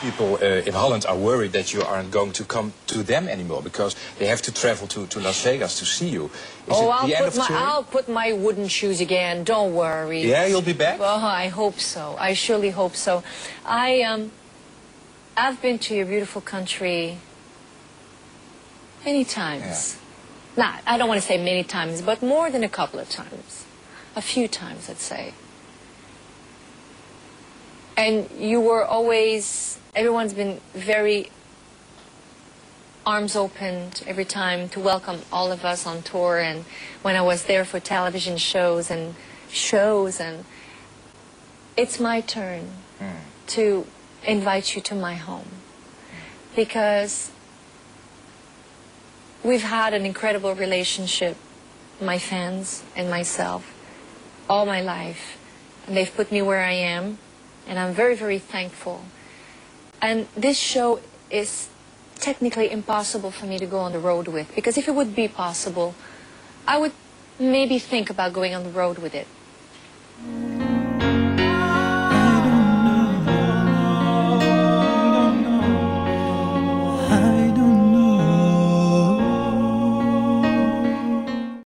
people uh, in Holland are worried that you aren't going to come to them anymore because they have to travel to, to Las Vegas to see you. Is oh, it I'll the end put, of my. I'll put my wooden shoes again. Don't worry. Yeah, you'll be back? Well, I hope so. I surely hope so. I um, I've been to your beautiful country many times. Not, I don't want to say many times, but more than a couple of times. A few times, I'd say. And you were always, everyone's been very arms opened every time to welcome all of us on tour and when I was there for television shows and shows and it's my turn hmm. to invite you to my home. Because we've had an incredible relationship my fans and myself all my life. And they've put me where I am and I'm very very thankful and this show is technically impossible for me to go on the road with because if it would be possible, I would maybe think about going on the road with it.